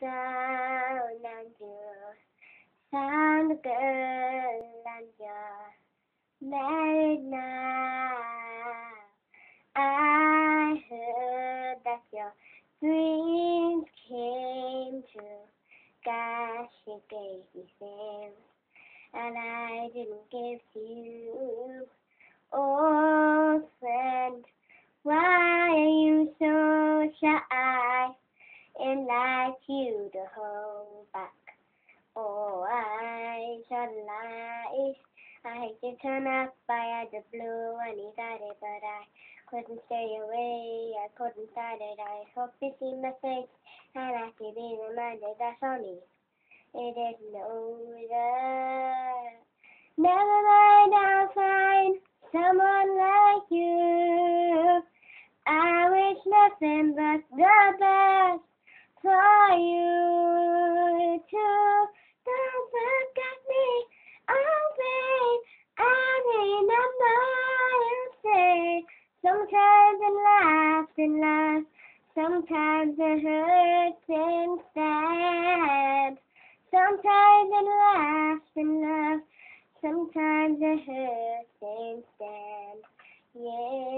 down and you found a girl and you're married now. I heard that your dreams came true. Gosh, and I didn't give you. Oh, friend, why are you so shy and like you to hold back? Oh, I lie. I hate turn up, I had the blue and he got it, but I couldn't stay away, I couldn't fight it. I hope you see my face, and I can be reminded that's only it isn't over. Never mind, I'll find someone like you. I wish nothing but the best for you forget me, babe. I remember you say sometimes it laughs and laughs, sometimes it hurts and. Sometimes it laughs and laughs, sometimes it hurts and. Yeah.